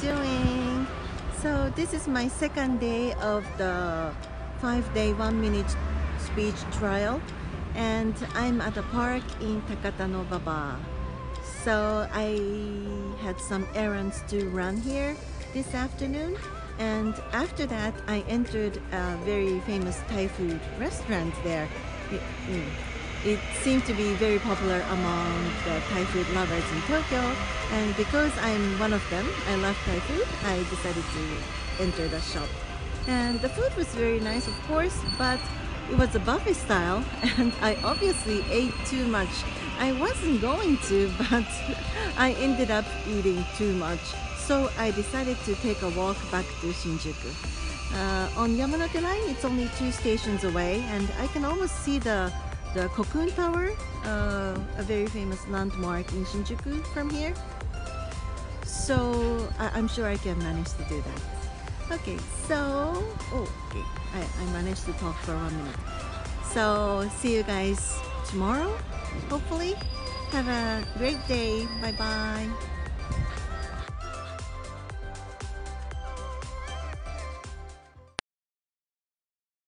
doing? So this is my second day of the five-day one-minute speech trial and I'm at a park in Takadanobaba. So I had some errands to run here this afternoon and after that I entered a very famous Thai food restaurant there. Mm. It, seemed to be very popular among the Thai food lovers in Tokyo and because I'm one of them, I love Thai food, I decided to enter the shop. And the food was very nice of course, but it was a buffet style and I obviously ate too much. I wasn't going to, but I ended up eating too much. So I decided to take a walk back to Shinjuku. Uh, on Yamanote line, it's only two stations away and I can almost see the the Cocoon Tower, uh, a very famous landmark in Shinjuku from here. So I, am sure I can manage to do that. Okay, so oh, okay, I, I managed to talk for one minute. So see you guys tomorrow, hopefully. Have a great day. Bye bye.